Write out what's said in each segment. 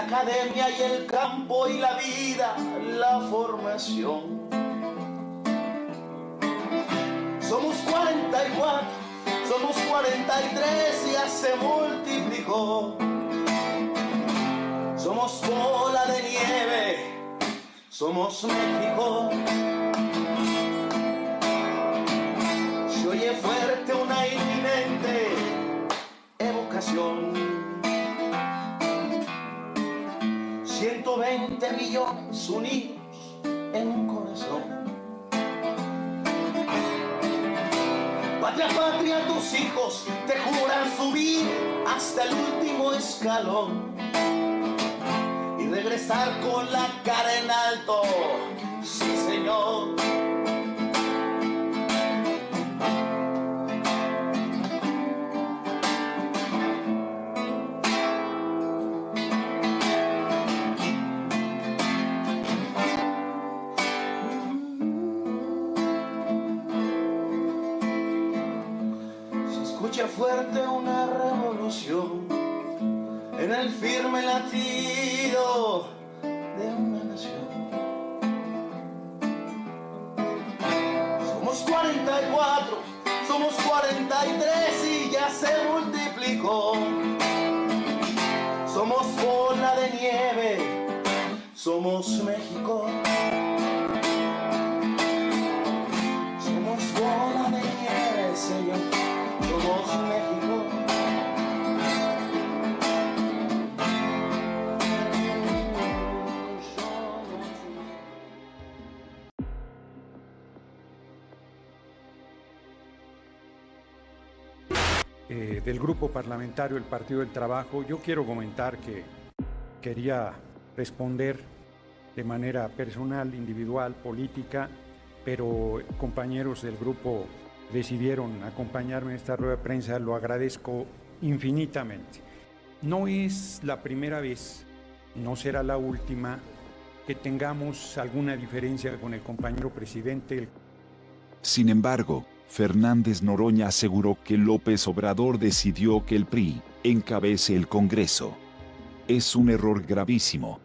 academia y el campo y la vida, la formación. Somos 44, somos 43, ya se multiplicó. Somos bola de nieve, somos México. Se oye fuerte una inminente evocación. 120 millones unidos en un corazón. Patria, patria, tus hijos te juran subir hasta el último escalón y regresar con la cara en alto. Sí, señor. Escucha fuerte una revolución en el firme latido de una nación. Somos 44, somos 43 y ya se multiplicó. Somos bola de nieve, somos México. Eh, del grupo parlamentario del Partido del Trabajo, yo quiero comentar que quería responder de manera personal, individual, política, pero compañeros del grupo decidieron acompañarme en esta rueda de prensa, lo agradezco infinitamente. No es la primera vez, no será la última, que tengamos alguna diferencia con el compañero presidente. Sin embargo, Fernández Noroña aseguró que López Obrador decidió que el PRI encabece el Congreso. Es un error gravísimo.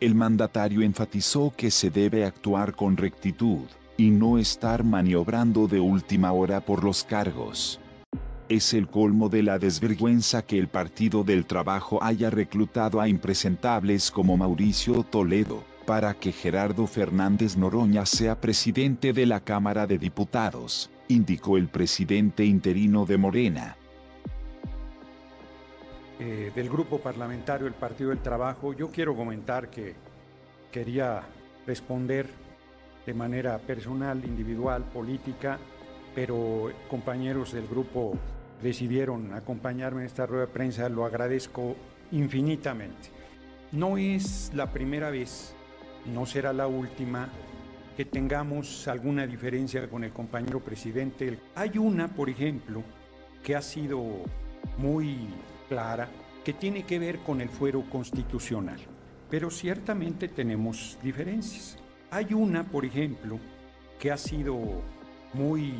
El mandatario enfatizó que se debe actuar con rectitud y no estar maniobrando de última hora por los cargos. Es el colmo de la desvergüenza que el Partido del Trabajo haya reclutado a impresentables como Mauricio Toledo, para que Gerardo Fernández Noroña sea presidente de la Cámara de Diputados, indicó el presidente interino de Morena. eh, del grupo parlamentario del Partido del Trabajo, yo quiero comentar que quería responder de manera personal, individual, política, pero compañeros del grupo decidieron acompañarme en esta rueda de prensa, lo agradezco infinitamente. No es la primera vez, no será la última que tengamos alguna diferencia con el compañero presidente. Hay una, por ejemplo, que ha sido muy clara, que tiene que ver con el fuero constitucional. Pero ciertamente tenemos diferencias. Hay una, por ejemplo, que ha sido muy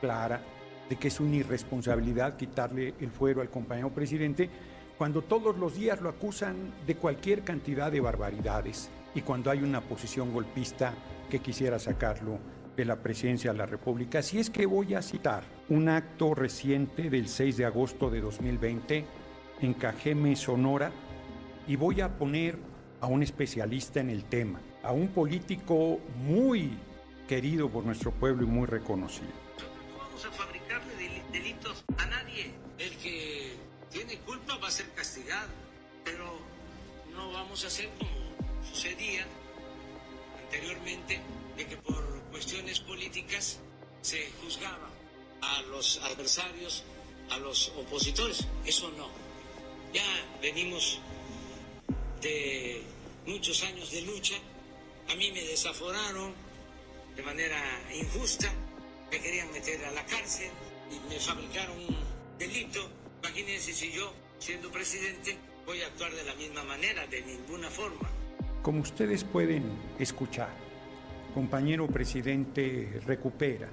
clara de que es una irresponsabilidad quitarle el fuero al compañero presidente cuando todos los días lo acusan de cualquier cantidad de barbaridades y cuando hay una posición golpista que quisiera sacarlo de la presidencia de la República. Si es que voy a citar un acto reciente del 6 de agosto de 2020 en Cajeme, Sonora, y voy a poner a un especialista en el tema, a un político muy querido por nuestro pueblo y muy reconocido. No vamos a fabricarle del- delitos a nadie. El que tiene culpa va a ser castigado, pero no vamos a hacer como sucedía anteriormente, de que por cuestiones políticas se juzgaba a los adversarios, a los opositores. Eso no. Ya venimos de muchos años de lucha. A mí me desaforaron de manera injusta, me querían meter a la cárcel y me fabricaron un delito. Imagínense si yo, siendo presidente, voy a actuar de la misma manera, de ninguna forma. Como ustedes pueden escuchar, compañero presidente recupera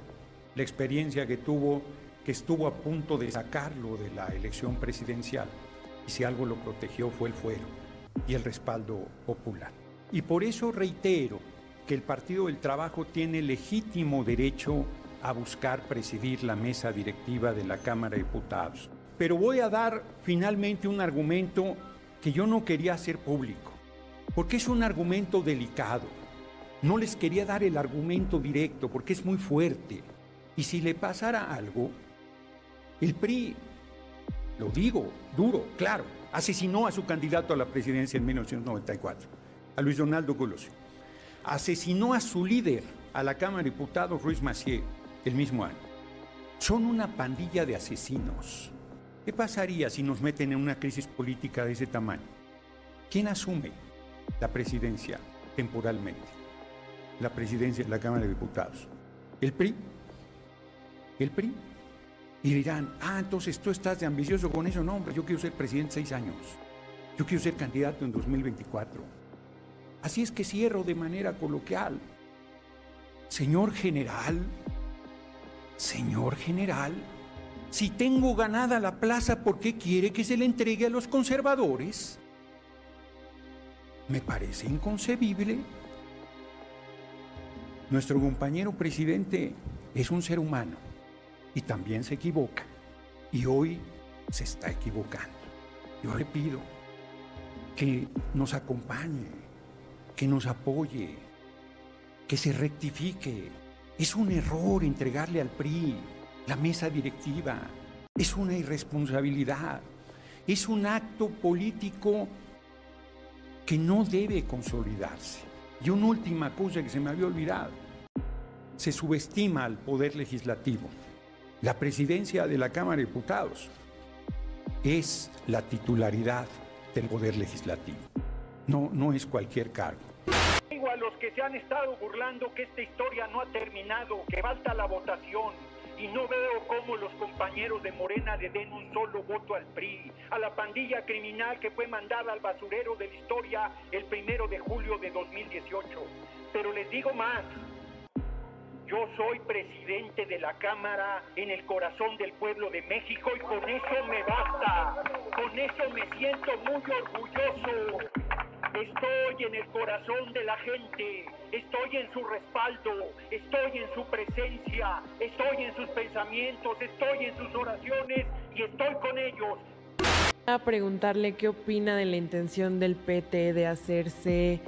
la experiencia que tuvo, que estuvo a punto de sacarlo de la elección presidencial. Y si algo lo protegió fue el fuero. y el respaldo popular. Y por eso reitero que el Partido del Trabajo tiene legítimo derecho a buscar presidir la mesa directiva de la Cámara de Diputados. Pero voy a dar finalmente un argumento que yo no quería hacer público, porque es un argumento delicado. No les quería dar el argumento directo porque es muy fuerte. Y si le pasara algo, el PRI, lo digo duro, claro, asesinó a su candidato a la presidencia en 1994, a Luis Donaldo Colosio. Asesinó a su líder, a la Cámara de Diputados, Ruiz Macié, el mismo año. Son una pandilla de asesinos. ¿Qué pasaría si nos meten en una crisis política de ese tamaño? ¿Quién asume la presidencia temporalmente? La presidencia de la Cámara de Diputados. ¿El PRI? ¿El PRI? Y dirán, ah, entonces tú estás de ambicioso con eso. No, hombre, yo quiero ser presidente seis años. Yo quiero ser candidato en 2024. Así es que cierro de manera coloquial. Señor general, señor general, si tengo ganada la plaza, ¿por qué quiere que se le entregue a los conservadores? Me parece inconcebible. Nuestro compañero presidente es un ser humano y también se equivoca. Y hoy se está equivocando. Yo le pido que nos acompañe, que nos apoye, que se rectifique. Es un error entregarle al PRI la mesa directiva. Es una irresponsabilidad. Es un acto político que no debe consolidarse. Y una última cosa que se me había olvidado. Se subestima al poder legislativo. La presidencia de la Cámara de Diputados es la titularidad del poder legislativo. No, no es cualquier cargo. Digo a los que se han estado burlando que esta historia no ha terminado, que falta la votación y no veo cómo los compañeros de Morena le den un solo voto al PRI, a la pandilla criminal que fue mandada al basurero de la historia el primero de julio de 2018. Pero les digo más, yo soy presidente de la Cámara en el corazón del pueblo de México y con eso me basta, con eso me siento muy orgulloso. Estoy en el corazón de la gente, estoy en su respaldo, estoy en su presencia, estoy en sus pensamientos, estoy en sus oraciones y estoy con ellos. A preguntarle qué opina de la intención del PT de hacerse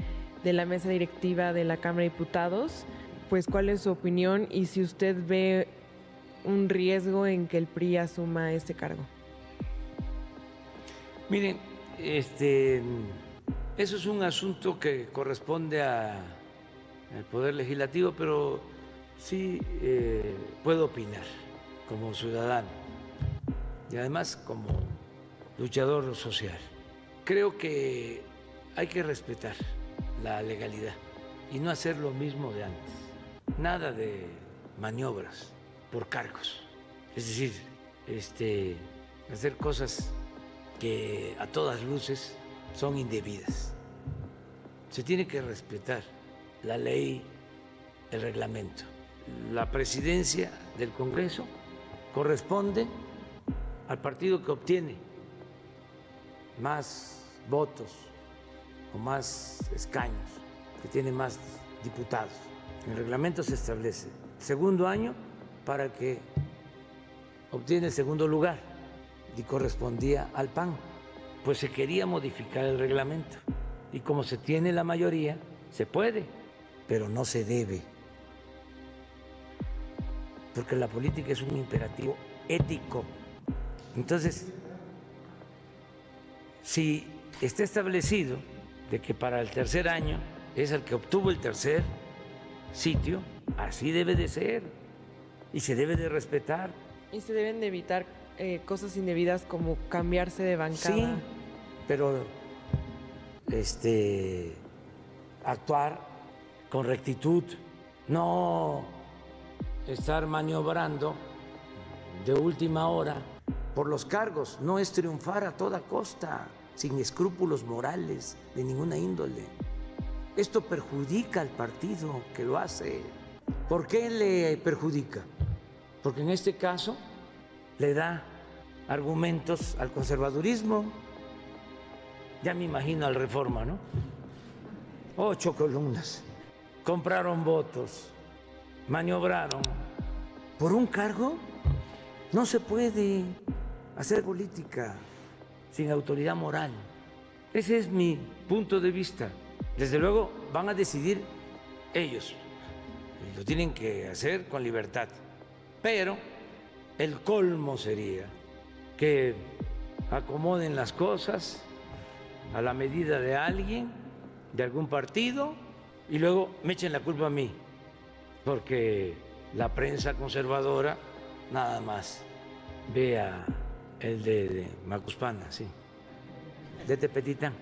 de la mesa directiva de la Cámara de Diputados, pues cuál es su opinión y si usted ve un riesgo en que el PRI asuma este cargo. Miren, este eso es un asunto que corresponde al Poder Legislativo, pero sí eh, puedo opinar como ciudadano y además como luchador social. Creo que hay que respetar la legalidad y no hacer lo mismo de antes. Nada de maniobras por cargos. Es decir, este, hacer cosas que a todas luces son indebidas. Se tiene que respetar la ley, el reglamento. La presidencia del Congreso corresponde al partido que obtiene más votos o más escaños, que tiene más diputados. El reglamento se establece segundo año para que obtiene el segundo lugar y correspondía al PAN pues se quería modificar el reglamento. Y como se tiene la mayoría, se puede, pero no se debe. Porque la política es un imperativo ético. Entonces, si está establecido de que para el tercer año es el que obtuvo el tercer sitio, así debe de ser y se debe de respetar. Y se deben de evitar eh, cosas indebidas como cambiarse de bancada. Sí, pero este, actuar con rectitud, no estar maniobrando de última hora por los cargos, no es triunfar a toda costa, sin escrúpulos morales de ninguna índole. Esto perjudica al partido que lo hace. ¿Por qué le perjudica? Porque en este caso le da argumentos al conservadurismo Ya me imagino al reforma, ¿no? Ocho columnas. Compraron votos, maniobraron. ¿Por un cargo? No se puede hacer política sin autoridad moral. Ese es mi punto de vista. Desde luego van a decidir ellos. Lo tienen que hacer con libertad. Pero el colmo sería que acomoden las cosas a la medida de alguien, de algún partido, y luego me echen la culpa a mí, porque la prensa conservadora nada más vea el de, Macuspana, sí, de Tepetitán.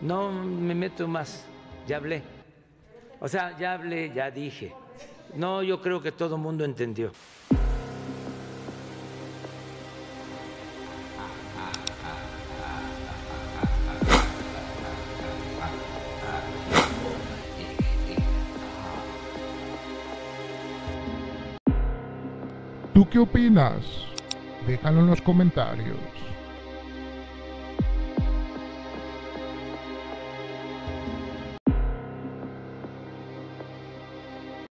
No me meto más, ya hablé. O sea, ya hablé, ya dije. No, yo creo que todo el mundo entendió. ¿Tú qué opinas? Déjalo en los comentarios.